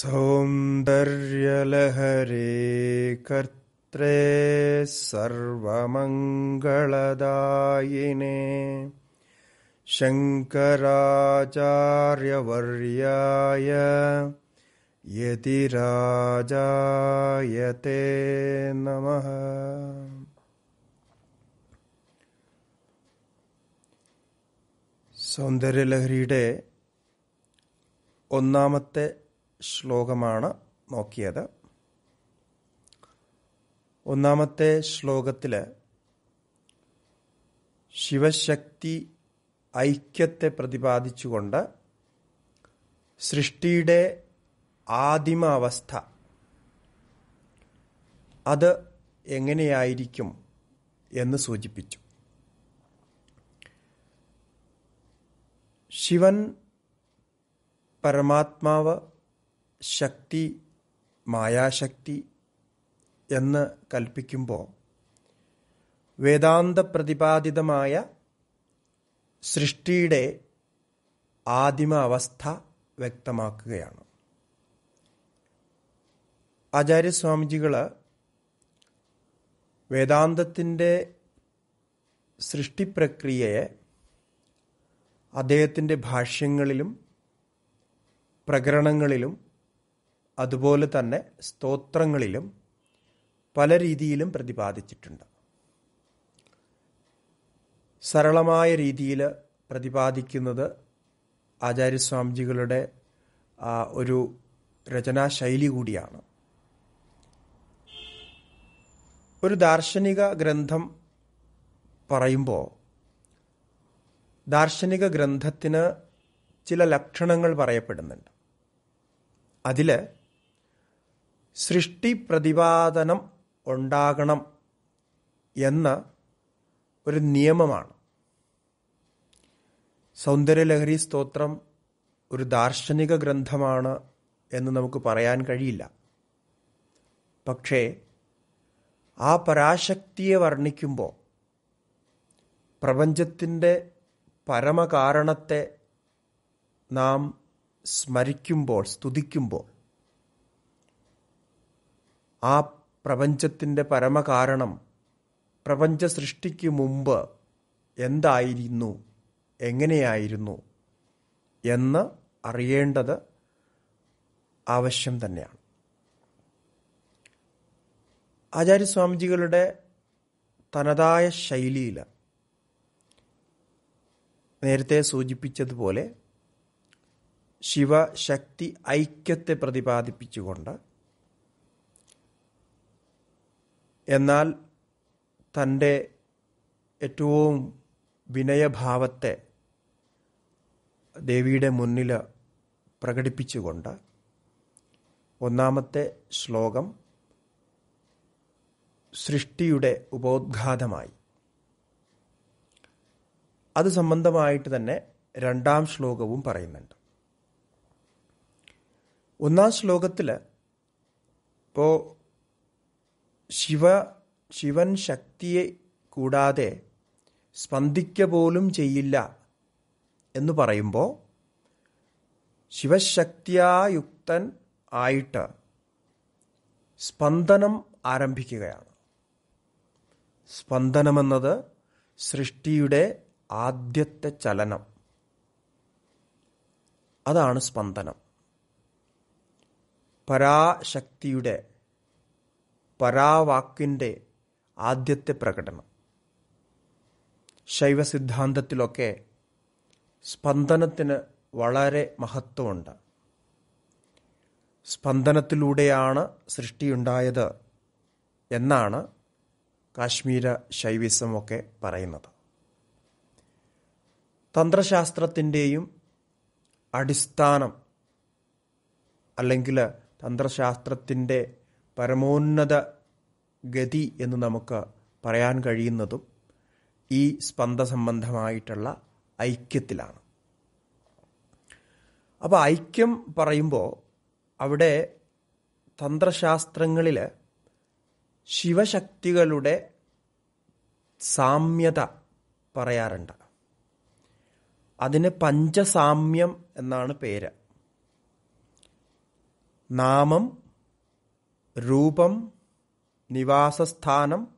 സൗന്ദര്യലഹരേ കർത്രേ സർവമംഗളദായിനേ. ശങ്കരാചാര്യവർയായ യതിരാജായത്തെ നമ. സൗന്ദര്യലഹരിയുടെ ഒന്നാമത്തെ ശ്ലോകമാണ് നോക്കിയത്. ഒന്നാമത്തെ ശ്ലോകത്തിൽ ശിവശക്തി ഐക്യത്തെ പ്രതിപാദിച്ചുകൊണ്ട് സൃഷ്ടിയുടെ ആദിമ അവസ്ഥ അത് എങ്ങനെയായിരിക്കും എന്ന് സൂചിപ്പിച്ചു. ശിവൻ പരമാത്മാവ് ശക്തി മായാശക്തി എന്ന് കൽപ്പിക്കുമ്പോൾ വേദാന്ത പ്രതിപാദിതമായ സൃഷ്ടിയുടെ ആദിമ അവസ്ഥ വ്യക്തമാക്കുകയാണ്. ആചാര്യസ്വാമിജികൾ വേദാന്തത്തിന്റെ സൃഷ്ടിപ്രക്രിയയെ അദ്ദേഹത്തിന്റെ ഭാഷ്യങ്ങളിലും പ്രകരണങ്ങളിലും അതുപോലെ തന്നെ സ്തോത്രങ്ങളിലും പല രീതിയിലും പ്രതിപാദിച്ചിട്ടുണ്ട്. സരളമായ രീതിയിൽ പ്രതിപാദിക്കുന്നത് ആചാര്യസ്വാമിജികളുടെ ഒരു രചനാശൈലി കൂടിയാണ്. ഒരു ദാർശനിക ഗ്രന്ഥം പറയുമ്പോൾ ദാർശനിക ഗ്രന്ഥത്തിന് ചില ലക്ഷണങ്ങൾ പറയപ്പെടുന്നുണ്ട്. അതിൽ സൃഷ്ടി പ്രതിപാദനം ഉണ്ടാകണം എന്ന ഒരു നിയമമാണ്. സൗന്ദര്യലഹരി സ്തോത്രം ഒരു ദാർശനിക ഗ്രന്ഥമാണ് എന്ന് നമുക്ക് പറയാൻ കഴിയില്ല. പക്ഷേ ആ പരാശക്തിയെ വർണിക്കുമ്പോൾ പ്രപഞ്ചത്തിന്റെ പരമകാരണത്തെ നാം സ്മരിക്കുമ്പോൾ സ്തുതിക്കുമ്പോൾ ആ പ്രപഞ്ചത്തിന്റെ പരമകാരണം പ്രപഞ്ച സൃഷ്ടിക്ക് മുമ്പ് എന്തായിരുന്നു എങ്ങനെയായിരുന്നു എന്ന് അറിയേണ്ടത് ആവശ്യം തന്നെയാണ്. ആചാര്യസ്വാമിജികളുടെ തനതായ ശൈലിയിൽ നേരത്തെ സൂചിപ്പിച്ചതുപോലെ ശിവശക്തി ഐക്യത്തെ പ്രതിപാദിപ്പിച്ചുകൊണ്ട് എന്നാൽ തന്റെ ഏറ്റവും വിനയഭാവത്തെ ദേവിയുടെ മുന്നിൽ പ്രകടിപ്പിച്ചുകൊണ്ട് ഒന്നാമത്തെ ശ്ലോകം സൃഷ്ടിയുടെ ഉപോദ്ഘാതമായി. അത് സംബന്ധമായിട്ട് തന്നെ രണ്ടാം ശ്ലോകവും പറയുന്നുണ്ട്. ഒന്നാം ശ്ലോകത്തിൽ ഇപ്പോൾ ശിവ ശിവൻ ശക്തിയെ കൂടാതെ സ്പന്ദിക്ക പോലും ചെയ്യില്ല എന്ന് പറയുമ്പോൾ ശിവശക്തിയായുക്തൻ ആയിട്ട് സ്പന്ദനം ആരംഭിക്കുകയാണ്. സ്പന്ദനമെന്നത് സൃഷ്ടിയുടെ ആദ്യത്തെ ചലനം. അതാണ് സ്പന്ദനം. പരാശക്തിയുടെ പരാവാക്കിന്റെ ആദ്യത്തെ പ്രകടനം. ശൈവ സിദ്ധാന്തത്തിലൊക്കെ സ്പന്ദനത്തിന് വളരെ മഹത്വമുണ്ട്. സ്പന്ദനത്തിലൂടെയാണ് സൃഷ്ടിയുണ്ടായത് എന്നാണ് കാശ്മീര ശൈവിസം ഒക്കെ പറയുന്നത്. തന്ത്രശാസ്ത്രത്തിന്റെയും അടിസ്ഥാനം അല്ലെങ്കിൽ തന്ത്രശാസ്ത്രത്തിന്റെ പരമോന്നത ഗതി എന്ന് നമുക്ക് പറയാൻ കഴിയുന്നതും ഈ സ്പന്ദ സംബന്ധമായിട്ടുള്ള ഐക്യത്തിലാണ്. അപ്പോൾ ഐക്യം പറയുമ്പോൾ അവിടെ തന്ത്രശാസ്ത്രങ്ങളിൽ ശിവശക്തികളുടെ സാമ്യത പറയാറുണ്ട്. അതിന് പഞ്ചസാമ്യം എന്നാണ് പേര്. നാമം രൂപം നിവാസസ്ഥാനം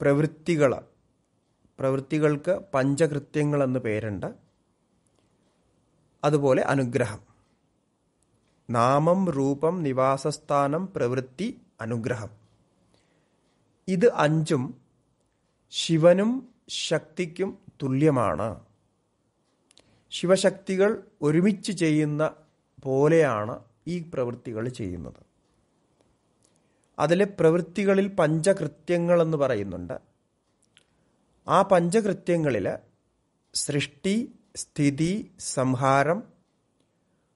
പ്രവൃത്തികൾ പ്രവൃത്തികൾക്ക് പഞ്ചകൃത്യങ്ങൾ എന്ന് പേരുണ്ട്. അതുപോലെ അനുഗ്രഹം. നാമം രൂപം നിവാസസ്ഥാനം പ്രവൃത്തി അനുഗ്രഹം. ഇത് അഞ്ചും ശിവനും ശക്തിക്കും തുല്യമാണ്. ശിവശക്തികൾ ഒരുമിച്ച് ചെയ്യുന്ന പോലെയാണ് ഈ പ്രവൃത്തികൾ ചെയ്യുന്നത്. അതിലെ പ്രവൃത്തികളിൽ പഞ്ചകൃത്യങ്ങളെന്ന് പറയുന്നുണ്ട്. ആ പഞ്ചകൃത്യങ്ങളിൽ സൃഷ്ടി സ്ഥിതി സംഹാരം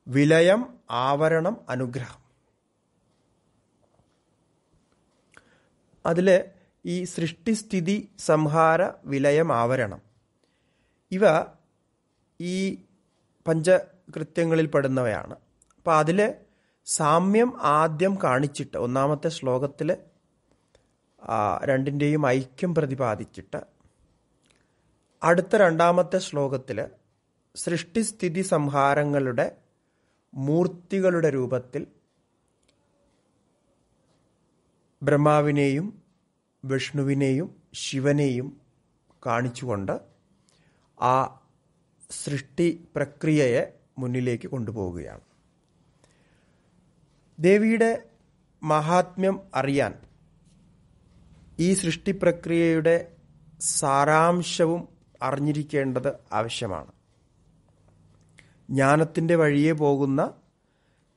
വിലയം ആവരണം അനുഗ്രഹം. അതിൽ ഈ സൃഷ്ടിസ്ഥിതി സംഹാര വിലയം ആവരണം ഇവ ഈ പഞ്ചകൃത്യങ്ങളിൽ പെടുന്നവയാണ്. അപ്പോൾ അതിൽ സാമ്യം ആദ്യം കാണിച്ചിട്ട് ഒന്നാമത്തെ ശ്ലോകത്തിൽ രണ്ടിന്റെയും ഐക്യം പ്രതിപാദിച്ചിട്ട് അടുത്ത രണ്ടാമത്തെ ശ്ലോകത്തിൽ സൃഷ്ടിസ്ഥിതി സംഹാരങ്ങളുടെ മൂർത്തികളുടെ രൂപത്തിൽ ബ്രഹ്മാവിനെയും വിഷ്ണുവിനെയും ശിവനെയും കാണിച്ചുകൊണ്ട് ആ സൃഷ്ടി പ്രക്രിയയെ മുന്നിലേക്ക് കൊണ്ടുപോവുകയാണ്. ദേവിയുടെ മഹാത്മ്യം അറിയാൻ ഈ സൃഷ്ടി പ്രക്രിയയുടെ സാരാംശവും അറിഞ്ഞിരിക്കേണ്ടത് ആവശ്യമാണ്. ജ്ഞാനത്തിന്റെ വഴിയെ പോകുന്ന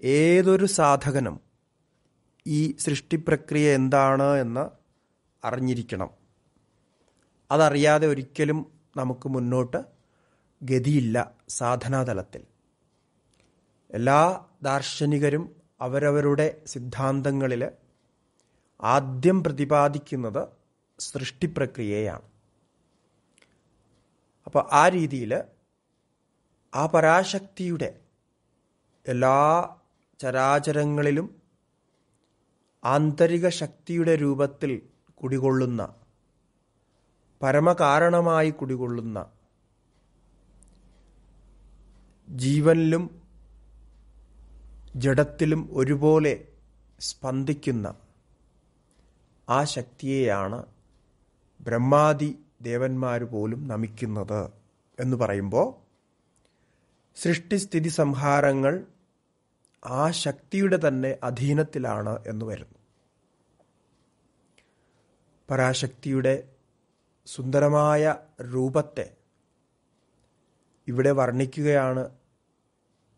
ഏതൊരു സാധകനും ഈ സൃഷ്ടിപ്രക്രിയ എന്താണ് എന്ന് അറിഞ്ഞിരിക്കണം. അതറിയാതെ ഒരിക്കലും നമുക്ക് മുന്നോട്ട് ഗതിയില്ല സാധനാതലത്തിൽ. എല്ലാ ദാർശനികരും അവരവരുടെ സിദ്ധാന്തങ്ങളിൽ ആദ്യം പ്രതിപാദിക്കുന്നത് സൃഷ്ടിപ്രക്രിയയാണ്. അപ്പോൾ ആ രീതിയിൽ ആ പരാശക്തിയുടെ എല്ലാ ചരാചരങ്ങളിലും ആന്തരിക ശക്തിയുടെ രൂപത്തിൽ കുടികൊള്ളുന്ന പരമകാരണമായി കുടികൊള്ളുന്ന ജീവനിലും ജഡത്തിലും ഒരുപോലെ സ്പന്ദിക്കുന്ന ആ ശക്തിയെയാണ് ബ്രഹ്മാദി ദേവന്മാർ പോലും നമിക്കുന്നത് എന്ന് പറയുമ്പോൾ സൃഷ്ടിസ്ഥിതി സംഹാരങ്ങൾ ആ ശക്തിയുടെ തന്നെ അധീനത്തിലാണ് എന്ന് വരുന്നു. പരാശക്തിയുടെ സുന്ദരമായ രൂപത്തെ ഇവിടെ വർണിക്കുകയാണ്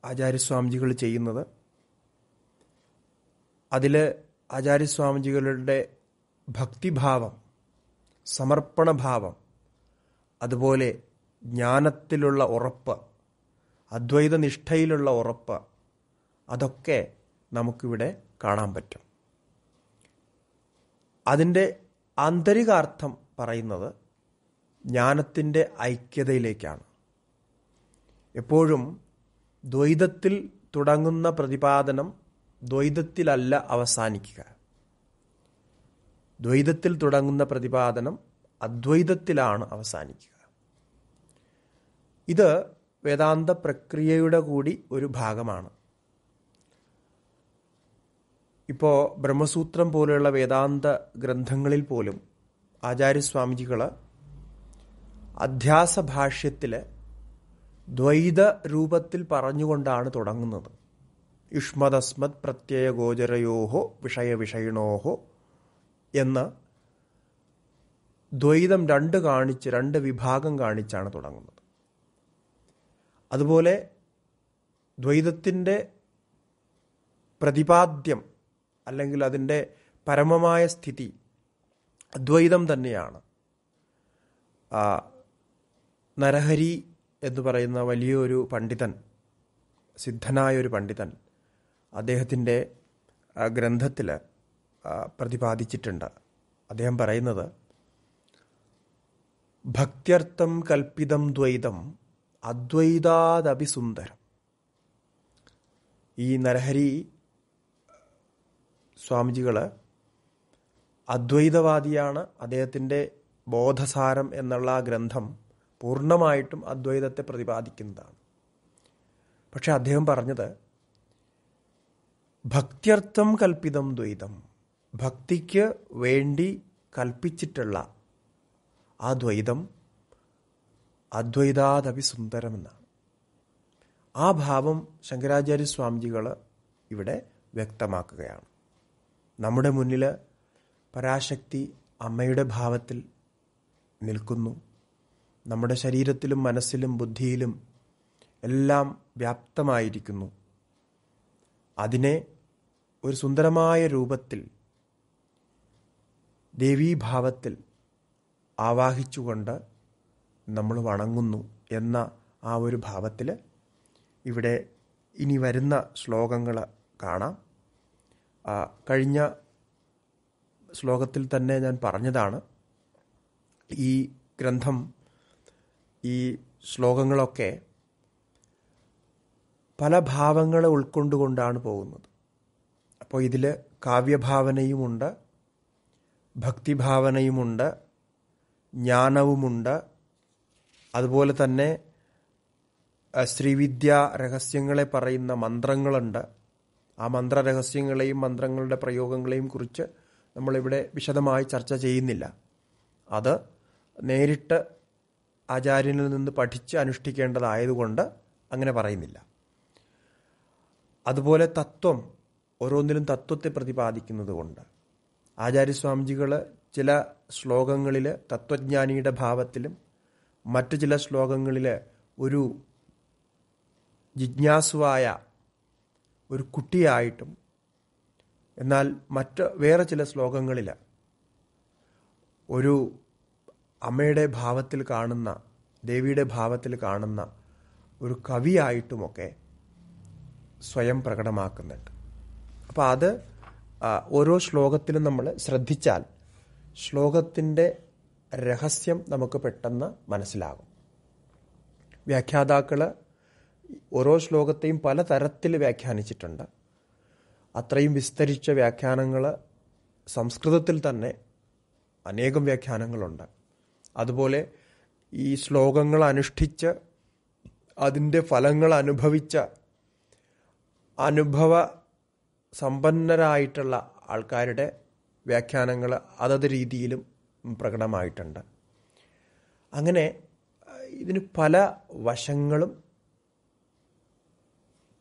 ആചാര്യസ്വാമിജികൾ ചെയ്യുന്നത്. അതിൽ ആചാര്യസ്വാമിജികളുടെ ഭക്തിഭാവം സമർപ്പണഭാവം അതുപോലെ ജ്ഞാനത്തിലുള്ള ഉറപ്പ് അദ്വൈത നിഷ്ഠയിലുള്ള ഉറപ്പ് അതൊക്കെ നമുക്കിവിടെ കാണാൻ പറ്റും. അതിന്റെ ആന്തരികാർത്ഥം പറയുന്നത് ജ്ഞാനത്തിന്റെ ഐക്യതയിലേക്കാണ്. എപ്പോഴും ദ്വൈതത്തിൽ തുടങ്ങുന്ന പ്രതിപാദനം ദ്വൈതത്തിലല്ല അവസാനിക്കുക. ദ്വൈതത്തിൽ തുടങ്ങുന്ന പ്രതിപാദനം അദ്വൈതത്തിലാണ് അവസാനിക്കുക. ഇത് വേദാന്ത പ്രക്രിയയുടെ കൂടി ഒരു ഭാഗമാണ്. ഇപ്പോൾ ബ്രഹ്മസൂത്രം പോലെയുള്ള വേദാന്ത ഗ്രന്ഥങ്ങളിൽ പോലും ആചാര്യസ്വാമിജികൾ അധ്യാസ ഭാഷ്യത്തിൽ ദ്വൈത രൂപത്തിൽ പറഞ്ഞുകൊണ്ടാണ് തുടങ്ങുന്നത്. യുഷ്മദസ്മത് പ്രത്യയ ഗോചരയോഹോ വിഷയവിഷയിണോഹോ എന്ന ദ്വൈതം രണ്ട് കാണിച്ച് രണ്ട് വിഭാഗം കാണിച്ചാണ് തുടങ്ങുന്നത്. അതുപോലെ ദ്വൈതത്തിന്റെ പ്രതിപാദ്യം അല്ലെങ്കിൽ അതിന്റെ പരമമായ സ്ഥിതി അദ്വൈതം തന്നെയാണ്. നരഹരി എന്ന് പറയുന്ന വലിയൊരു പണ്ഡിതൻ സിദ്ധനായ ഒരു പണ്ഡിതൻ അദ്ദേഹത്തിന്റെ ഗ്രന്ഥത്തിൽ പ്രതിപാദിച്ചിട്ടുണ്ട്. അദ്ദേഹം പറയുന്നത് ഭക്ത്യർത്ഥം കൽപ്പിതം ദ്വൈതം അദ്വൈതാദഭിസുന്ദരം ഈ നരഹരി സ്വാമിജികൾ അദ്വൈതവാദിയാണ്. അദ്ദേഹത്തിന്റെ ബോധസാരം എന്നുള്ള ആ ഗ്രന്ഥം പൂർണമായിട്ടും അദ്വൈതത്തെ പ്രതിപാദിക്കുന്നതാണ്. പക്ഷെ അദ്ദേഹം പറഞ്ഞത് ഭക്തിയർത്ഥം കൽപ്പിതം ദ്വൈതം. ഭക്തിക്ക് വേണ്ടി കൽപ്പിച്ചിട്ടുള്ള ആ ദ്വൈതം അദ്വൈതാദപി സുന്ദരമെന്നാണ്. ആ ഭാവം ശങ്കരാചാര്യ സ്വാമിജികൾ ഇവിടെ വ്യക്തമാക്കുകയാണ്. നമ്മുടെ മുന്നിൽ പരാശക്തി അമ്മയുടെ ഭാവത്തിൽ നിൽക്കുന്നു. നമ്മുടെ ശരീരത്തിലും മനസ്സിലും ബുദ്ധിയിലും എല്ലാം വ്യാപ്തമായിരിക്കുന്നു. അതിനെ ഒരു സുന്ദരമായ രൂപത്തിൽ ദേവീഭാവത്തിൽ ആവാഹിച്ചുകൊണ്ട് നമ്മൾ വണങ്ങുന്നു എന്ന ആ ഒരു ഭാവത്തിൽ ഇവിടെ ഇനി വരുന്ന ശ്ലോകങ്ങൾ കാണാം. കഴിഞ്ഞ ശ്ലോകത്തിൽ തന്നെ ഞാൻ പറഞ്ഞതാണ്. ഈ ഗ്രന്ഥം ഈ ശ്ലോകങ്ങളൊക്കെ പല ഭാവങ്ങളെ ഉൾക്കൊണ്ടുകൊണ്ടാണ് പോകുന്നത്. അപ്പോൾ ഇതിൽ കാവ്യഭാവനയുമുണ്ട് ഭക്തിഭാവനയുമുണ്ട് ജ്ഞാനവുമുണ്ട്. അതുപോലെ തന്നെ ശ്രീവിദ്യ രഹസ്യങ്ങളെ പറയുന്ന മന്ത്രങ്ങളുണ്ട്. ആ മന്ത്രരഹസ്യങ്ങളെയും മന്ത്രങ്ങളുടെ പ്രയോഗങ്ങളെയും കുറിച്ച് നമ്മളിവിടെ വിശദമായി ചർച്ച ചെയ്യുന്നില്ല. അത് നേരിട്ട് ആചാര്യനിൽ നിന്ന് പഠിച്ച് അനുഷ്ഠിക്കേണ്ടതായതുകൊണ്ട് അങ്ങനെ പറയുന്നില്ല. അതുപോലെ തത്വം ഓരോന്നിലും തത്വത്തെ പ്രതിപാദിക്കുന്നത് കൊണ്ട്. ആചാര്യസ്വാമിജികൾ ചില ശ്ലോകങ്ങളിൽ തത്വജ്ഞാനിയുടെ ഭാവത്തിലും മറ്റു ചില ശ്ലോകങ്ങളിൽ ഒരു ജിജ്ഞാസുവായ ഒരു കുട്ടിയായിട്ടും എന്നാൽ മറ്റ് വേറെ ചില ശ്ലോകങ്ങളിൽ ഒരു അമ്മയുടെ ഭാവത്തിൽ കാണുന്ന ദേവിയുടെ ഭാവത്തിൽ കാണുന്ന ഒരു കവിയായിട്ടുമൊക്കെ സ്വയം പ്രകടമാക്കുന്നുണ്ട്. അപ്പോൾ അത് ഓരോ ശ്ലോകത്തിലും നമ്മൾ ശ്രദ്ധിച്ചാൽ ശ്ലോകത്തിന്റെ രഹസ്യം നമുക്ക് പെട്ടെന്ന് മനസ്സിലാകും. വ്യാഖ്യാതാക്കൾ ഓരോ ശ്ലോകത്തെയും പല തരത്തിൽ വ്യാഖ്യാനിച്ചിട്ടുണ്ട്. അത്രയും വിസ്തരിച്ച വ്യാഖ്യാനങ്ങൾ സംസ്കൃതത്തിൽ തന്നെ അനേകം വ്യാഖ്യാനങ്ങളുണ്ട്. അതുപോലെ ഈ ശ്ലോകങ്ങൾ അനുഷ്ഠിച്ച് അതിന്റെ ഫലങ്ങൾ അനുഭവിച്ച അനുഭവ സമ്പന്നരായിട്ടുള്ള ആൾക്കാരുടെ വ്യാഖ്യാനങ്ങൾ അതത് രീതിയിലും പ്രകടമായിട്ടുണ്ട്. അങ്ങനെ ഇതിന് പല വശങ്ങളും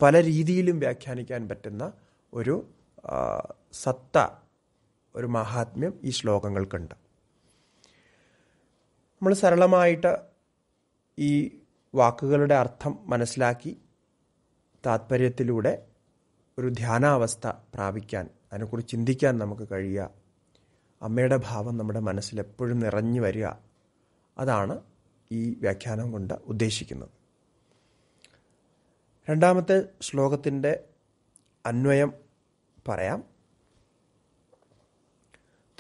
പല രീതിയിലും വ്യാഖ്യാനിക്കാൻ പറ്റുന്ന ഒരു സത്ത ഒരു മഹാത്മ്യം ഈ ശ്ലോകങ്ങൾക്കുണ്ട്. നമ്മൾ സരളമായിട്ട് ഈ വാക്കുകളുടെ അർത്ഥം മനസ്സിലാക്കി താത്പര്യത്തിലൂടെ ഒരു ധ്യാനാവസ്ഥ പ്രാപിക്കാൻ അതിനെക്കുറിച്ച് ചിന്തിക്കാൻ നമുക്ക് കഴിയുക. അമ്മയുടെ ഭാവം നമ്മുടെ മനസ്സിൽ എപ്പോഴും നിറഞ്ഞു വരിക. അതാണ് ഈ വ്യാഖ്യാനം കൊണ്ട് ഉദ്ദേശിക്കുന്നത്. രണ്ടാമത്തെ ശ്ലോകത്തിന്റെ അന്വയം പറയാം.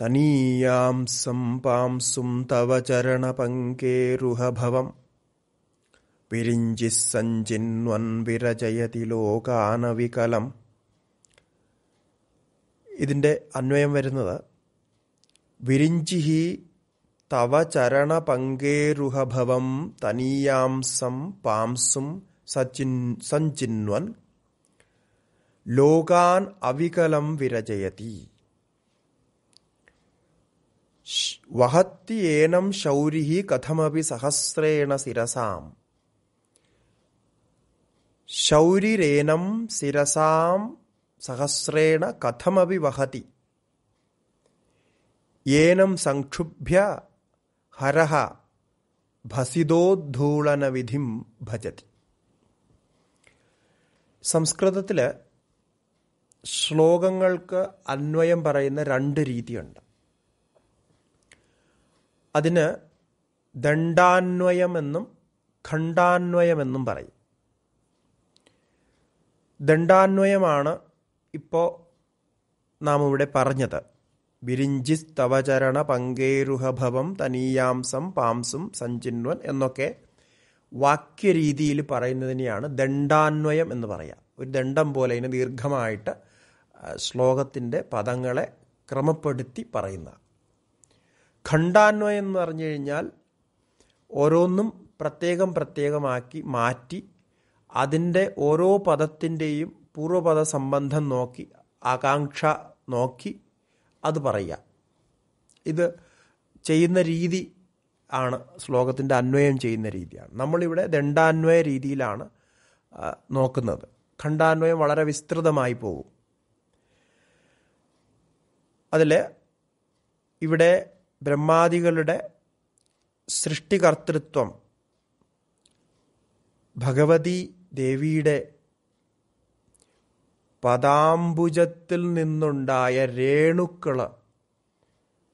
തനീയാം സംപാംസും തവ ചരണപങ്കേരുഹഭവം. വിരിഞ്ചി വിരജയതി ലോകാനവികലം. ഇതിന്റെ അന്വയം വരുന്നത് വിരിഞ്ചിഹി തവ ചരണ പങ്കേരുഹഭവം തനീയാംസം പാംസും സച്ചിൻ സഞ്ചിന്വൻ ലോകാൻ അവികലം വിരചയതി വഹത്തി ഏനം ശൗരി കഥമപി സഹസ്രേണ ശിരസാം ശൗരിരേനം ശിരസാം സഹസ്രേണ കഥമപി വഹതി. ഏനം സംക്ഷുഭ്യ ഹരഹ ഭസിതോദ്ധൂളനവിധിം ഭജതി. സംസ്കൃതത്തിൽ ശ്ലോകങ്ങൾക്ക് അന്വയം പറയുന്ന രണ്ട് രീതിയുണ്ട്. അതിന് ദണ്ഡാന്വയമെന്നും ഖണ്ഡാന്വയമെന്നും പറയും. ദണ്ഡാന്വയമാണ് ഇപ്പോൾ നാം ഇവിടെ പറഞ്ഞത് വിരിഞ്ചിസ്തവചരണ പങ്കേരുഹഭവം തനീയാംസം പാംസും സഞ്ചിന്വൻ എന്നൊക്കെ വാക്യരീതിയിൽ പറയുന്നതിനെയാണ് ദണ്ഡാന്വയം എന്ന് പറയാം. ഒരു ദണ്ഡം പോലെ ഇതിന് ദീർഘമായിട്ട് ശ്ലോകത്തിന്റെ പദങ്ങളെ ക്രമപ്പെടുത്തി പറയുന്ന. ഖണ്ഡാന്വയം എന്ന് പറഞ്ഞു കഴിഞ്ഞാൽ ഓരോന്നും പ്രത്യേകം പ്രത്യേകമാക്കി മാറ്റി അതിന്റെ ഓരോ പദത്തിന്റെയും പൂർവപദ സംബന്ധം നോക്കി ആകാംക്ഷ നോക്കി അത് പറയുക. ഇത് ചെയ്യുന്ന രീതി ആണ് ശ്ലോകത്തിന്റെ അന്വയം ചെയ്യുന്ന രീതിയാണ്. നമ്മളിവിടെ ദണ്ഡാന്വയ രീതിയിലാണ് നോക്കുന്നത്. ഖണ്ഡാന്വയം വളരെ വിസ്തൃതമായി പോകും. അതിൽ ഇവിടെ ബ്രഹ്മാദികളുടെ സൃഷ്ടികർത്തൃത്വം ഭഗവതി ദേവിയുടെ പദാംബുജത്തിൽ നിന്നുണ്ടായ രേണുക്കൾ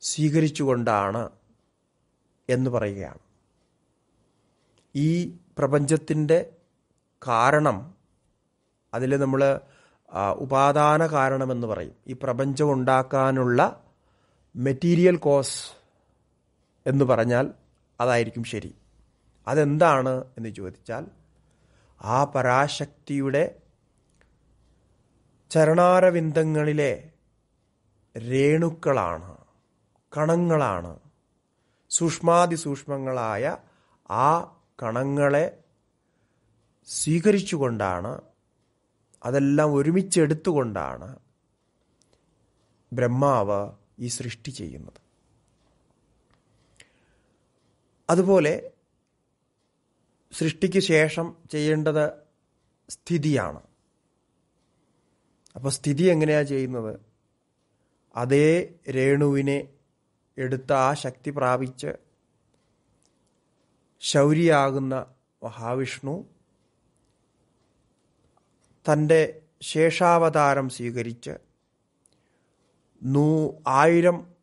സ്വീകരിച്ചുകൊണ്ടാണ് എന്ന് പറയുകയാണ്. ഈ പ്രപഞ്ചത്തിന്റെ കാരണം അതിൽ നമ്മൾ ഉപാദാന കാരണമെന്ന് പറയും. ഈ പ്രപഞ്ചം ഉണ്ടാക്കാനുള്ള മെറ്റീരിയൽ കോസ് എന്ന് പറഞ്ഞാൽ അതായിരിക്കും ശരി. അതെന്താണ് എന്ന് ചോദിച്ചാൽ ആ പരാശക്തിയുടെ ചരണാരവിന്ദങ്ങളിലെ രേണുക്കളാണ് കണങ്ങളാണ്. സൂക്ഷ്മാതിസൂക്ഷ്മങ്ങളായ ആ കണങ്ങളെ സ്വീകരിച്ചുകൊണ്ടാണ് അതെല്ലാം ഒരുമിച്ചെടുത്തുകൊണ്ടാണ് ബ്രഹ്മാവ് ഈ സൃഷ്ടി ചെയ്യുന്നത്. അതുപോലെ സൃഷ്ടിക്ക് ശേഷം ചെയ്യേണ്ടത് സ്ഥിതിയാണ്. അപ്പോൾ സ്ഥിതി എങ്ങനെയാണ് ചെയ്യുന്നത്? അതേ രേണുവിനെ എടുത്ത ആ ശക്തി പ്രാപിച്ച് ശൗരിയാകുന്ന മഹാവിഷ്ണു തന്റെ ശേഷാവതാരം സ്വീകരിച്ച് നൂ ആയിരം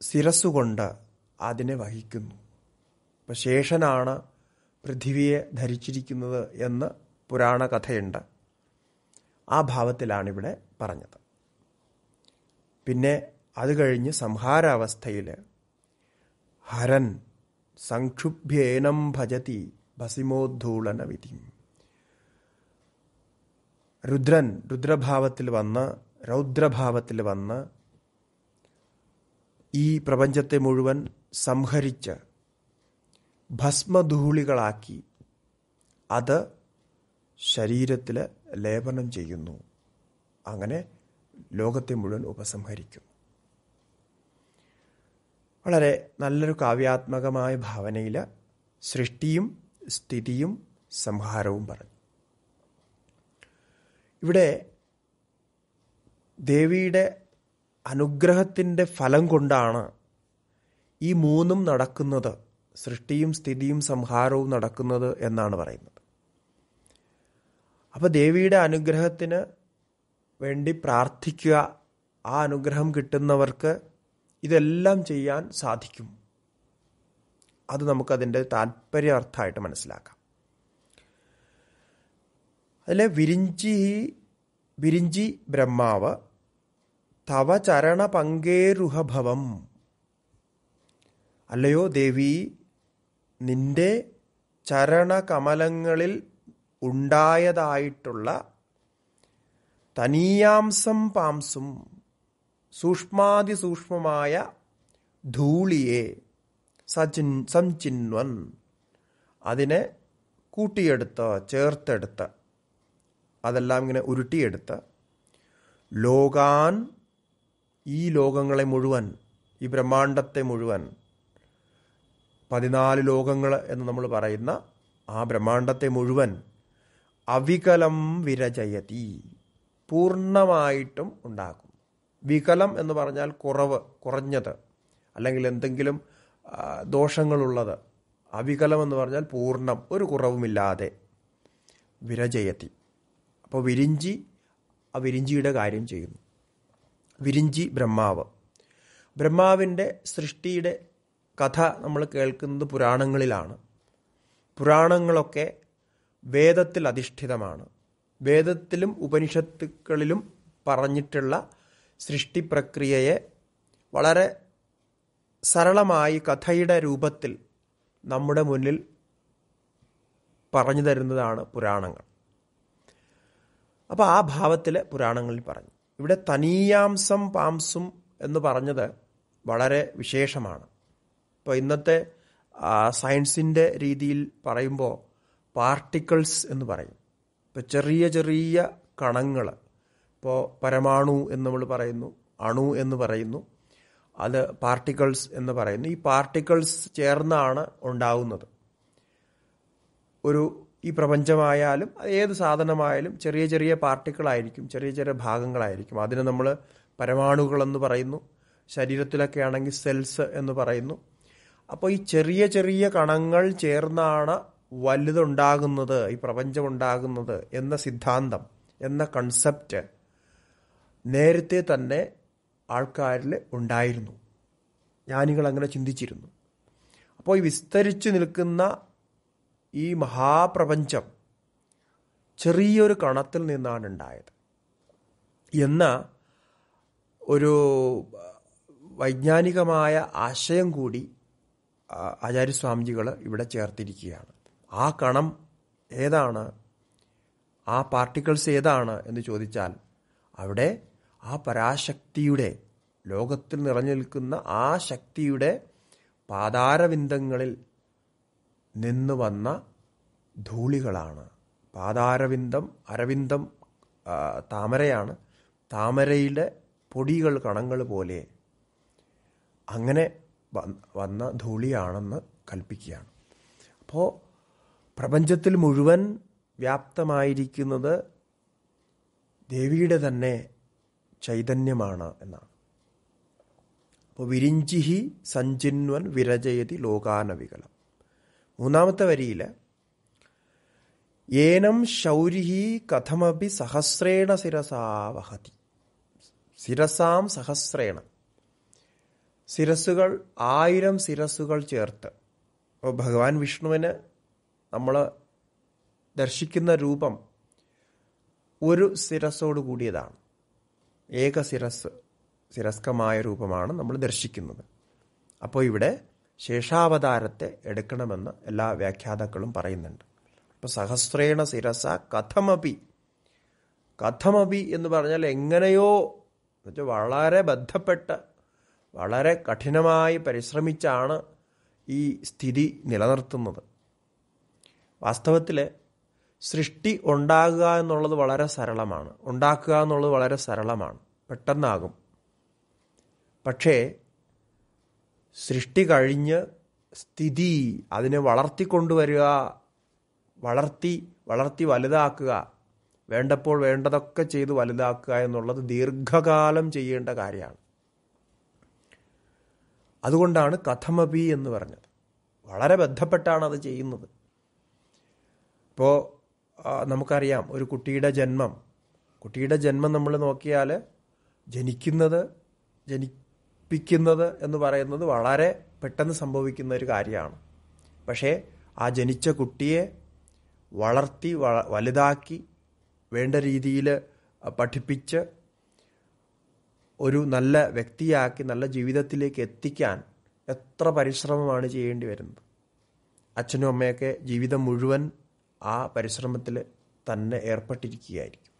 ശിരസ്സുകൊണ്ട് അതിനെ വഹിക്കുന്നു. അപ്പം ശേഷനാണ് പൃഥിവിയെ ധരിച്ചിരിക്കുന്നത് എന്ന് പുരാണ കഥയുണ്ട് ആ ഭാവത്തിലാണിവിടെ പറഞ്ഞത്. പിന്നെ അത് കഴിഞ്ഞ് സംഹാരാവസ്ഥയിൽ ഹരൻ സംക്ഷുഭ്യേനം ഭജതി ഭസിമോദ്ധൂളന വിധി. രുദ്രൻ രുദ്രഭാവത്തിൽ വന്ന് രൗദ്രഭാവത്തിൽ വന്ന് ഈ പ്രപഞ്ചത്തെ മുഴുവൻ സംഹരിച്ച് ഭസ്മധൂളികളാക്കി അത് ശരീരത്തിൽ ലേപനം ചെയ്യുന്നു. അങ്ങനെ ലോകത്തെ മുഴുവൻ ഉപസംഹരിക്കുന്നു വളരെ നല്ലൊരു കാവ്യാത്മകമായ ഭാവനയിൽ സൃഷ്ടിയും സ്ഥിതിയും സംഹാരവും പറഞ്ഞു. ഇവിടെ ദേവിയുടെ അനുഗ്രഹത്തിന്റെ ഫലം കൊണ്ടാണ് ഈ മൂന്നും നടക്കുന്നത്. സൃഷ്ടിയും സ്ഥിതിയും സംഹാരവും നടക്കുന്നത് എന്നാണ് പറയുന്നത്. അപ്പോൾ ദേവിയുടെ അനുഗ്രഹത്തിന് വേണ്ടി പ്രാർത്ഥിക്കുക. ആ അനുഗ്രഹം കിട്ടുന്നവർക്ക് ഇതെല്ലാം ചെയ്യാൻ സാധിക്കും. അത് നമുക്കതിന്റെ താല്പര്യാർത്ഥമായിട്ട് മനസ്സിലാക്കാം. അതിലെ വിരിഞ്ചി വിരിഞ്ചി ബ്രഹ്മാവ് തവ ചരണ പങ്കേരുഹഭവം. അല്ലയോ ദേവി നിന്റെ ചരണകമലങ്ങളിൽ ഉണ്ടായതായിട്ടുള്ള തനീയാംസം പാംസും സൂക്ഷ്മാതിസൂക്ഷ്മമായ ധൂളിയെ സചിൻ സംചിന്വൻ അതിനെ കൂട്ടിയെടുത്ത് ചേർത്തെടുത്ത് അതെല്ലാം ഇങ്ങനെ ഉരുട്ടിയെടുത്ത് ലോകാൻ ഈ ലോകങ്ങളെ മുഴുവൻ ഈ ബ്രഹ്മാണ്ടത്തെ മുഴുവൻ പതിനാല് ലോകങ്ങൾ എന്ന് നമ്മൾ പറയുന്ന ആ ബ്രഹ്മാണ്ടത്തെ മുഴുവൻ അവികലം വിരചയതി. പൂർണമായിട്ടും ഉണ്ടാക്കും വികലം എന്ന് പറഞ്ഞാൽ കുറവ് കുറഞ്ഞത്. അല്ലെങ്കിൽ എന്തെങ്കിലും ദോഷങ്ങളുള്ളത്. അവികലം എന്ന് പറഞ്ഞാൽ പൂർണം ഒരു കുറവുമില്ലാതെ വിരജയത്തി അപ്പോൾ വിരിഞ്ചി ആ വിരിഞ്ചിയുടെ കാര്യം ചെയ്യുന്നു. വിരിഞ്ചി ബ്രഹ്മാവ്. ബ്രഹ്മാവിന്റെ സൃഷ്ടിയുടെ കഥ നമ്മൾ കേൾക്കുന്നത് പുരാണങ്ങളിലാണ്. പുരാണങ്ങളൊക്കെ വേദത്തിൽ അധിഷ്ഠിതമാണ്. വേദത്തിലും ഉപനിഷത്തുക്കളിലും പറഞ്ഞിട്ടുള്ള സൃഷ്ടി പ്രക്രിയയെ വളരെ സരളമായി കഥയുടെ രൂപത്തിൽ നമ്മുടെ മുന്നിൽ പറഞ്ഞു തരുന്നതാണ് പുരാണങ്ങൾ. അപ്പോൾ ആ ഭാവത്തിൽ പുരാണങ്ങളിൽ പറഞ്ഞു. ഇവിടെ തനീയാംസം പാംസും എന്ന് പറഞ്ഞത് വളരെ വിശേഷമാണ്. ഇപ്പോൾ ഇന്നത്തെ സയൻസിന്റെ രീതിയിൽ പറയുമ്പോൾ പാർട്ടിക്കിൾസ് എന്ന് പറയും. ഇപ്പോൾ ചെറിയ ചെറിയ കണങ്ങൾ. ഇപ്പോൾ പരമാണു എന്ന് നമ്മൾ പറയുന്നു അണു എന്ന് പറയുന്നു അത് പാർട്ടിക്കിൾസ് എന്ന് പറയുന്നു. ഈ പാർട്ടിക്കിൾസ് ചേർന്നാണ് ഉണ്ടാവുന്നത്. ഒരു ഈ പ്രപഞ്ചമായാലും ഏത് സാധനമായാലും ചെറിയ ചെറിയ പാർട്ടിക്കിളായിരിക്കും ചെറിയ ചെറിയ ഭാഗങ്ങളായിരിക്കും. അതിനെ നമ്മൾ പരമാണുകളെന്ന് പറയുന്നു ശരീരത്തിലൊക്കെ ആണെങ്കിൽ സെൽസ് എന്ന് പറയുന്നു. അപ്പോൾ ഈ ചെറിയ ചെറിയ കണങ്ങൾ ചേർന്നാണ് വലുതുണ്ടാകുന്നത് ഈ പ്രപഞ്ചമുണ്ടാകുന്നത് എന്ന സിദ്ധാന്തം എന്ന കൺസെപ്റ്റ് നേരത്തെ തന്നെ ആൾക്കാരിൽ ഉണ്ടായിരുന്നു. ജ്ഞാനികൾ അങ്ങനെ ചിന്തിച്ചിരുന്നു. അപ്പോൾ ഈ വിസ്തരിച്ചു നിൽക്കുന്ന ഈ മഹാപ്രപഞ്ചം ചെറിയൊരു കണത്തിൽ നിന്നാണ് ഉണ്ടായത്. എന്ന ഒരു വൈജ്ഞാനികമായ ആശയം കൂടി ആചാര്യസ്വാമിജികൾ ഇവിടെ ചേർത്തിരിക്കുകയാണ്. ആ കണം ഏതാണ്? ആ പാർട്ടിക്കിൾസ് ഏതാണ് എന്ന് ചോദിച്ചാൽ അവിടെ ആ പരാശക്തിയുടെ ലോകത്തിൽ നിറഞ്ഞു നിൽക്കുന്ന ആ ശക്തിയുടെ പാതാരവിന്ദങ്ങളിൽ നിന്ന് വന്ന ധൂളികളാണ്. പാതാരവിന്ദം അരവിന്ദം താമരയാണ്. താമരയുടെ പൊടികൾ കണങ്ങൾ പോലെ അങ്ങനെ വന്ന ധൂളിയാണെന്ന് കൽപ്പിക്കുകയാണ്. അപ്പോൾ പ്രപഞ്ചത്തിൽ മുഴുവൻ വ്യാപ്തമായിരിക്കുന്നത് ദേവിയുടെ തന്നെ ചൈതന്യമാണ് എന്നാണ്. അപ്പോൾ വിരിഞ്ചിഹി സഞ്ചിന്വൻ വിരജയതി ലോകാനവികലം. മൂന്നാമത്തെ വരിയിൽ ഏനം ശൗരിഹി കഥമപി സഹസ്രേണ ശിരസാവഹതി ശിരസാം സഹസ്രേണ. ശിരസുകൾ ആയിരം ശിരസുകൾ ചേർത്ത്. അപ്പോൾ ഭഗവാൻ വിഷ്ണുവിന് നമ്മൾ ദർശിക്കുന്ന രൂപം ഒരു ശിരസോട് കൂടിയതാണ്. ഏക ശിരസ് ശിരസ്കമായ രൂപമാണ് നമ്മൾ ദർശിക്കുന്നത്. അപ്പോൾ ഇവിടെ ശേഷാവതാരത്തെ എടുക്കണമെന്ന് എല്ലാ വ്യാഖ്യാതാക്കളും പറയുന്നുണ്ട്. അപ്പോൾ സഹസ്രേണ ശിരസ കഥമപി. കഥമപി എന്ന് പറഞ്ഞാൽ എങ്ങനെയോ എന്നുവെച്ചാൽ വളരെ ബന്ധപ്പെട്ട് വളരെ കഠിനമായി പരിശ്രമിച്ചാണ് ഈ സ്ഥിതി നിലനിർത്തുന്നത്. വാസ്തവത്തിൽ സൃഷ്ടി ഉണ്ടാകുക എന്നുള്ളത് വളരെ സരളമാണ്. ഉണ്ടാക്കുക എന്നുള്ളത് വളരെ സരളമാണ്. പെട്ടെന്നാകും. പക്ഷേ സൃഷ്ടി കഴിഞ്ഞ് സ്ഥിതി അതിനെ വളർത്തിക്കൊണ്ടുവരിക വളർത്തി വളർത്തി വലുതാക്കുക വേണ്ടപ്പോൾ വേണ്ടതൊക്കെ ചെയ്ത് വലുതാക്കുക എന്നുള്ളത് ദീർഘകാലം ചെയ്യേണ്ട കാര്യമാണ്. അതുകൊണ്ടാണ് കഥമപി എന്ന് പറഞ്ഞത്. വളരെ ബന്ധപ്പെട്ടാണ് അത് ചെയ്യുന്നത്. ഇപ്പോൾ നമുക്കറിയാം ഒരു കുട്ടിയുടെ ജന്മം. കുട്ടിയുടെ ജന്മം നമ്മൾ നോക്കിയാൽ ജനിക്കുന്നത് ജനിപ്പിക്കുന്നത് എന്ന് പറയുന്നത് വളരെ പെട്ടെന്ന് സംഭവിക്കുന്ന ഒരു കാര്യമാണ്. പക്ഷേ ആ ജനിച്ച കുട്ടിയെ വളർത്തി വലുതാക്കി വേണ്ട രീതിയിൽ പഠിപ്പിച്ച് ഒരു നല്ല വ്യക്തിയാക്കി നല്ല ജീവിതത്തിലേക്ക് എത്തിക്കാൻ എത്ര പരിശ്രമമാണ് ചെയ്യേണ്ടി വരുന്നത്? അച്ഛനും അമ്മയൊക്കെ ജീവിതം മുഴുവൻ ആ പരിശ്രമത്തിൽ തന്നെ ഏർപ്പെട്ടിരിക്കുകയായിരിക്കും.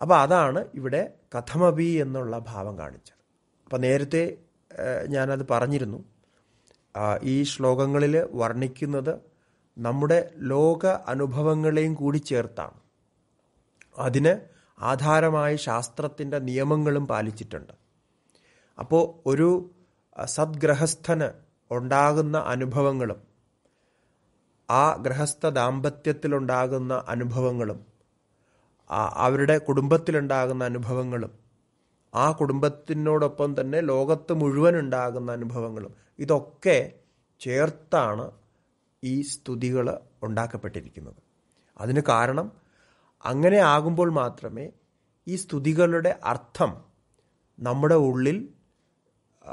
അപ്പോൾ അതാണ് ഇവിടെ കഥമബി എന്നുള്ള ഭാവം കാണിച്ചത്. അപ്പം നേരത്തെ ഞാനത് പറഞ്ഞിരുന്നു. ഈ ശ്ലോകങ്ങളിൽ വർണിക്കുന്നത് നമ്മുടെ ലോക അനുഭവങ്ങളെയും കൂടി ചേർത്താണ്. അതിന് ആധാരമായി ശാസ്ത്രത്തിന്റെ നിയമങ്ങളും പാലിച്ചിട്ടുണ്ട്. അപ്പോൾ ഒരു സദ്ഗ്രഹസ്ഥന് ഉണ്ടാകുന്ന അനുഭവങ്ങളും ആ ഗൃഹസ്ഥ ദാമ്പത്യത്തിലുണ്ടാകുന്ന അനുഭവങ്ങളും അവരുടെ കുടുംബത്തിലുണ്ടാകുന്ന അനുഭവങ്ങളും ആ കുടുംബത്തിനോടൊപ്പം തന്നെ ലോകത്ത് മുഴുവൻ ഉണ്ടാകുന്ന അനുഭവങ്ങളും ഇതൊക്കെ ചേർത്താണ് ഈ സ്തുതികൾ ഉണ്ടാക്കപ്പെട്ടിരിക്കുന്നത്. അതിന് കാരണം അങ്ങനെ ആകുമ്പോൾ മാത്രമേ ഈ സ്തുതികളുടെ അർത്ഥം നമ്മുടെ ഉള്ളിൽ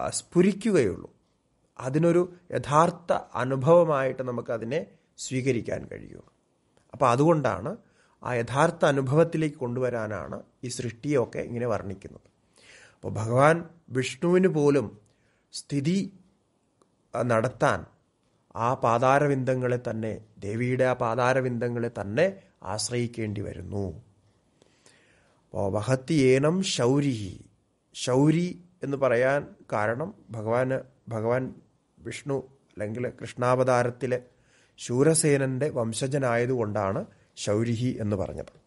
സ്ഫുരിക്കുകയുള്ളൂ. അതിനൊരു യഥാർത്ഥ അനുഭവമായിട്ട് നമുക്കതിനെ സ്വീകരിക്കാൻ കഴിയൂ. അപ്പോൾ അതുകൊണ്ടാണ് ആ യഥാർത്ഥ അനുഭവത്തിലേക്ക് കൊണ്ടുവരാനാണ് ഈ സൃഷ്ടിയൊക്കെ ഇങ്ങനെ വർണിക്കുന്നത്. അപ്പോൾ ഭഗവാൻ വിഷ്ണുവിന് പോലും സ്ഥിതി നടത്താൻ ആ പാതാരവിന്ദങ്ങളെ തന്നെ ദേവിയുടെ ആ പാതാരവിന്ദങ്ങളെ തന്നെ ആശ്രയിക്കേണ്ടി വരുന്നു. അപ്പോൾ വഹത്തി ഏനം ശൗരി ശൗരി എന്ന് പറയാൻ കാരണം ഭഗവാന് ഭഗവാൻ വിഷ്ണു അല്ലെങ്കിൽ കൃഷ്ണാവതാരത്തിലെ ശൂരസേനന്റെ വംശജനായതുകൊണ്ടാണ് ശൗരിഹി എന്ന് പറഞ്ഞത്.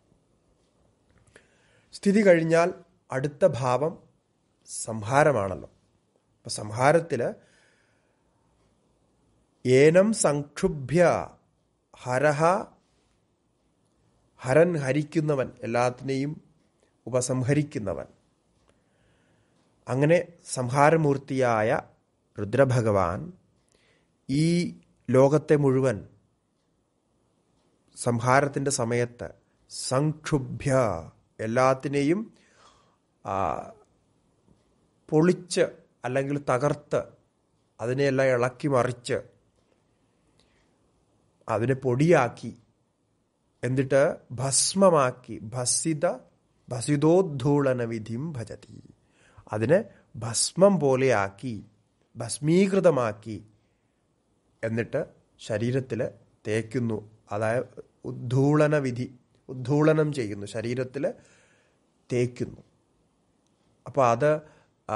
സ്ഥിതി കഴിഞ്ഞാൽ അടുത്ത ഭാവം സംഹാരമാണല്ലോ. അപ്പൊ സംഹാരത്തിൽ ഏനം സംക്ഷുഭ്യ ഹരഹ ഹരൻ ഹരിക്കുന്നവൻ എല്ലാത്തിനെയും ഉപസംഹരിക്കുന്നവൻ. അങ്ങനെ സംഹാരമൂർത്തിയായ രുദ്രഭഗവാൻ ഈ ലോകത്തെ മുഴുവൻ സംഹാരത്തിന്റെ സമയത്ത് സംക്ഷുഭ്യ എല്ലാത്തിനെയും പൊളിച്ച് അല്ലെങ്കിൽ തകർത്ത് അതിനെയെല്ലാം ഇളക്കി മറിച്ച് അതിനെ പൊടിയാക്കി എന്നിട്ട് ഭസ്മമാക്കി ഭസിത ഭസിതോദ്ധൂളന വിധിയും ഭജതി. അതിനെ ഭസ്മം പോലെയാക്കി ഭസ്മീകൃതമാക്കി എന്നിട്ട് ശരീരത്തിൽ തേക്കുന്നു അതായത് ഉദ്ധൂളന വിധി ഉദ്ധൂളനം ചെയ്യുന്നു. ശരീരത്തിൽ തേക്കുന്നു അപ്പോൾ അത് ശിവന്റെ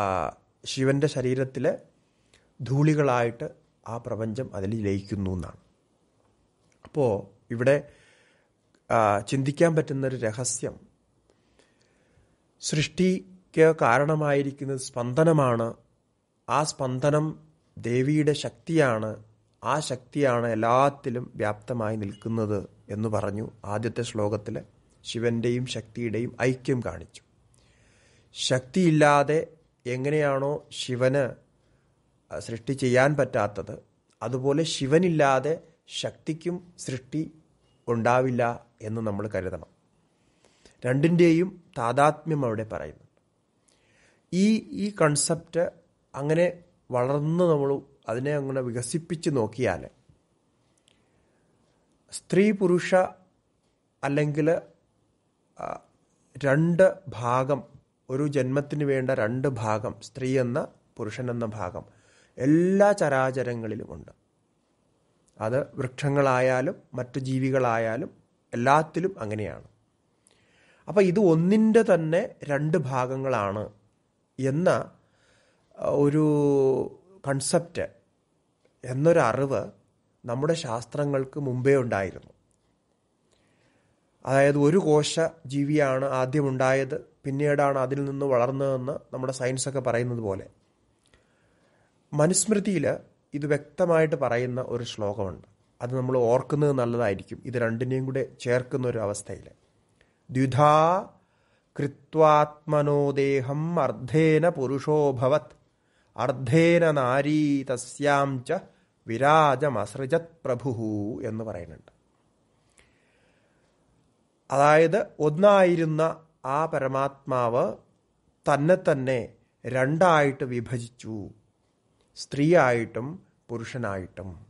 ശിവന്റെ ശരീരത്തിലെ ധൂളികളായിട്ട് ആ പ്രപഞ്ചം അതിൽ ലയിക്കുന്നു എന്നാണ്. അപ്പോൾ ഇവിടെ ചിന്തിക്കാൻ പറ്റുന്നൊരു രഹസ്യം. സൃഷ്ടിക്ക് കാരണമായിരിക്കുന്നത് സ്പന്ദനമാണ് ആ സ്പന്ദനം ദേവിയുടെ ശക്തിയാണ് ആ ശക്തിയാണ് എല്ലാത്തിലും വ്യാപ്തമായി നിൽക്കുന്നത് എന്ന് പറഞ്ഞു ആദ്യത്തെ ശ്ലോകത്തിൽ ശിവന്റെയും ശക്തിയുടെയും ഐക്യം കാണിച്ചു. ശക്തിയില്ലാതെ എങ്ങനെയാണോ ശിവന് സൃഷ്ടി ചെയ്യാൻ പറ്റാത്തത് അതുപോലെ ശിവനില്ലാതെ ശക്തിക്കും സൃഷ്ടി ഉണ്ടാവില്ല എന്ന് നമ്മൾ കരുതണം. രണ്ടിന്റെയും താതാത്മ്യം അവിടെ പറയുന്നു. ഈ ഈ കൺസെപ്റ്റ് അങ്ങനെ വളർന്ന് നമ്മൾ അതിനെ അങ്ങനെ വികസിപ്പിച്ച് നോക്കിയാൽ സ്ത്രീ പുരുഷ അല്ലെങ്കിൽ രണ്ട് ഭാഗം ഒരു ജന്മത്തിന് വേണ്ട രണ്ട് ഭാഗം സ്ത്രീ എന്ന പുരുഷൻ എന്ന ഭാഗം എല്ലാ ചരാചരങ്ങളിലുമുണ്ട് അത് വൃക്ഷങ്ങളായാലും മറ്റു ജീവികളായാലും എല്ലാത്തിലും അങ്ങനെയാണ്. അപ്പം ഇത് ഒന്നിന്റെ തന്നെ രണ്ട് ഭാഗങ്ങളാണ് എന്ന ഒരു കൺസെപ്റ്റ് എന്നൊരറിവ് നമ്മുടെ ശാസ്ത്രങ്ങൾക്ക് മുമ്പേ ഉണ്ടായിരുന്നു. അതായത് ഒരു കോശ ജീവിയാണ് ആദ്യം ഉണ്ടായത് പിന്നീടാണ് അതിൽ നിന്ന് വളർന്നതെന്ന് നമ്മുടെ സയൻസൊക്കെ പറയുന്നത് പോലെ. മനുസ്മൃതിയിൽ ഇത് വ്യക്തമായിട്ട് പറയുന്ന ഒരു ശ്ലോകമുണ്ട്. അത് നമ്മൾ ഓർക്കുന്നത് നല്ലതായിരിക്കും. ഇത് രണ്ടിനെയും കൂടെ ചേർക്കുന്ന ഒരു അവസ്ഥയിൽ. ദ്വിധാ കൃത്വാത്മനോദേഹം അർദ്ധേന പുരുഷോഭവത് അർദ്ധേന നാരീ തസ്യാം ച വിരാജമസൃജത് പ്രഭു എന്ന് പറയുന്നുണ്ട്. അതായത് ഒന്നായിരുന്ന ആ പരമാത്മാവ് തന്നെ തന്നെ രണ്ടായിട്ട് വിഭജിച്ചു. സ്ത്രീയായിട്ടും പുരുഷനായിട്ടും.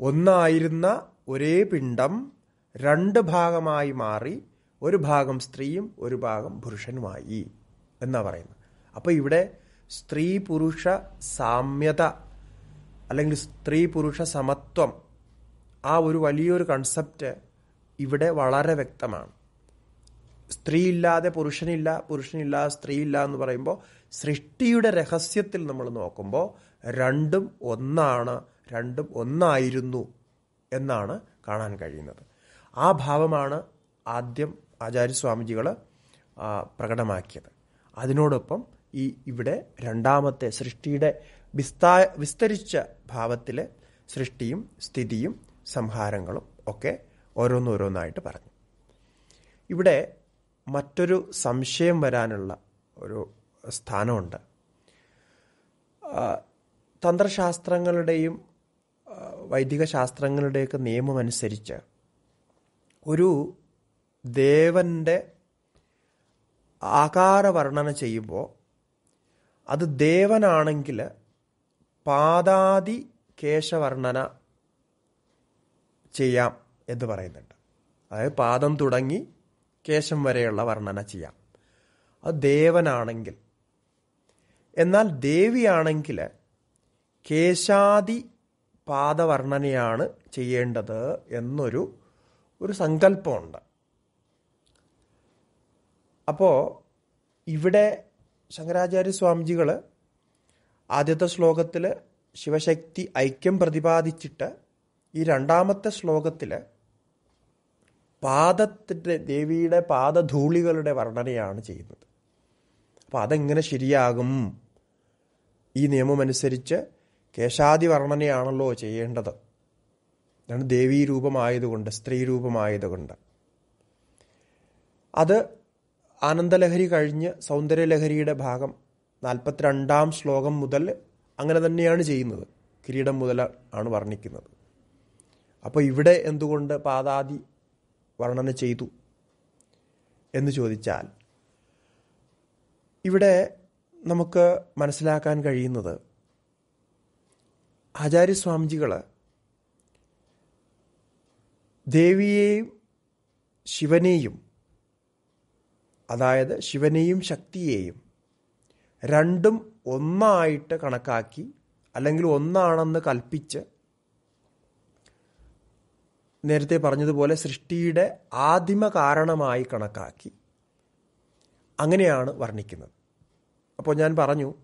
ഒന്നായിരുന്ന ഒരേ പിണ്ഡം രണ്ട് ഭാഗമായി മാറി ഒരു ഭാഗം സ്ത്രീയും ഒരു ഭാഗം പുരുഷനുമായി എന്നാ പറയുന്നത്. അപ്പോൾ ഇവിടെ സ്ത്രീ പുരുഷ സാമ്യത അല്ലെങ്കിൽ സ്ത്രീ പുരുഷ സമത്വം. ആ ഒരു വലിയൊരു കൺസെപ്റ്റ് ഇവിടെ വളരെ വ്യക്തമാണ്. സ്ത്രീ ഇല്ലാതെ പുരുഷനില്ല പുരുഷനില്ല സ്ത്രീ ഇല്ല എന്ന് പറയുമ്പോൾ സൃഷ്ടിയുടെ രഹസ്യത്തിൽ നമ്മൾ നോക്കുമ്പോൾ രണ്ടും ഒന്നാണ് രണ്ടും ഒന്നായിരുന്നു എന്നാണ് കാണാൻ കഴിയുന്നത്. ആ ഭാവമാണ് ആദ്യം ആചാര്യസ്വാമിജികൾ പ്രകടമാക്കിയത്. അതിനോടൊപ്പം ഈ ഇവിടെ രണ്ടാമത്തെ സൃഷ്ടിയുടെ വിസ്താ വിസ്തരിച്ച ഭാവത്തിലെ സൃഷ്ടിയും സ്ഥിതിയും സംഹാരങ്ങളും ഒക്കെ ഓരോന്നോരോന്നായിട്ട് പറഞ്ഞു. ഇവിടെ മറ്റൊരു സംശയം വരാനുള്ള ഒരു സ്ഥാനമുണ്ട്. തന്ത്രശാസ്ത്രങ്ങളുടെയും വൈദിക ശാസ്ത്രങ്ങളുടെയൊക്കെ നിയമമനുസരിച്ച് ഒരു ദേവന്റെ ആകാരവർണന ചെയ്യുമ്പോൾ അത് ദേവനാണെങ്കിൽ പാദാതി കേശവർണന ചെയ്യാം എന്ന് പറയുന്നുണ്ട്. അതായത് പാദം തുടങ്ങി കേശം വരെയുള്ള വർണന ചെയ്യാം. അത് ദേവനാണെങ്കിൽ. എന്നാൽ ദേവിയാണെങ്കിൽ കേശാദി പാദവർണനയാണ് ചെയ്യേണ്ടത് എന്നൊരു ഒരു സങ്കല്പമുണ്ട്. അപ്പോൾ ഇവിടെ ശങ്കരാചാര്യ സ്വാമിജികൾ ആദ്യത്തെ ശ്ലോകത്തിൽ ശിവശക്തി ഐക്യം പ്രതിപാദിച്ചിട്ട് ഈ രണ്ടാമത്തെ ശ്ലോകത്തിൽ പാദത്തിന്റെ ദേവിയുടെ പാദധൂളികളുടെ വർണനയാണ് ചെയ്യുന്നത്. അപ്പോൾ അതെങ്ങനെ ശരിയാകും? ഈ നിയമമനുസരിച്ച് കേശാദി വർണനയാണല്ലോ ചെയ്യേണ്ടത്. അതാണ് ദേവീരൂപമായതുകൊണ്ട് സ്ത്രീരൂപമായതുകൊണ്ട്. സ്ത്രീ രൂപമായതുകൊണ്ട് അത് ആനന്ദലഹരി കഴിഞ്ഞ് സൗന്ദര്യലഹരിയുടെ ഭാഗം നാൽപ്പത്തിരണ്ടാം ശ്ലോകം മുതൽ അങ്ങനെ തന്നെയാണ് ചെയ്യുന്നത്. കിരീടം മുതൽ ആണ് വർണിക്കുന്നത്. അപ്പോൾ ഇവിടെ എന്തുകൊണ്ട് പാദാദി വർണന ചെയ്തു എന്ന് ചോദിച്ചാൽ ഇവിടെ നമുക്ക് മനസ്സിലാക്കാൻ കഴിയുന്നത് ആചാര്യസ്വാമിജികൾ ദേവിയെയും ശിവനെയും അതായത് ശിവനെയും ശക്തിയെയും രണ്ടും ഒന്നായിട്ട് കണക്കാക്കി അല്ലെങ്കിൽ ഒന്നാണെന്ന് കൽപ്പിച്ച് നേരത്തെ പറഞ്ഞതുപോലെ സൃഷ്ടിയുടെ ആദിമ കാരണമായി കണക്കാക്കി അങ്ങനെയാണ് വർണിക്കുന്നത്. അപ്പോൾ ഞാൻ പറഞ്ഞു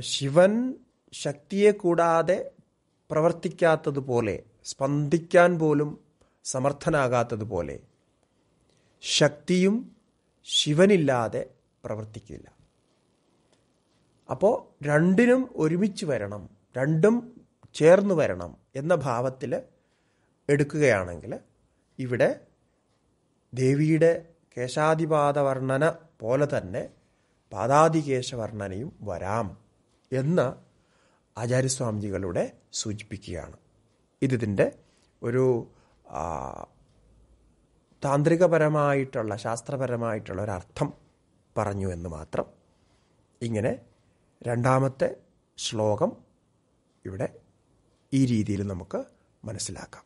ശിവൻ ശക്തിയെ കൂടാതെ പ്രവർത്തിക്കാത്തതുപോലെ സ്പന്ദിക്കാൻ പോലും സമർത്ഥനാകാത്തതുപോലെ ശക്തിയും ശിവനില്ലാതെ പ്രവർത്തിക്കില്ല. അപ്പോൾ രണ്ടിനും ഒരുമിച്ച് വരണം രണ്ടും ചേർന്ന് വരണം എന്ന ഭാവത്തിൽ എടുക്കുകയാണെങ്കിൽ ഇവിടെ ദേവിയുടെ കേശാധിപാത വർണന പോലെ തന്നെ പാദാദികേശ വർണനയും വരാം എന്ന് ആചാര്യസ്വാമിജികളുടെ സൂചിപ്പിക്കുകയാണ്. ഇതിന്റെ ഒരു താന്ത്രികപരമായിട്ടുള്ള ശാസ്ത്രപരമായിട്ടുള്ള ഒരു അർത്ഥം പറഞ്ഞു എന്ന് മാത്രം ഇങ്ങനെ രണ്ടാമത്തെ ശ്ലോകം ഇവിടെ ഈ രീതിയിൽ നമുക്ക് മനസ്സിലാക്കാം.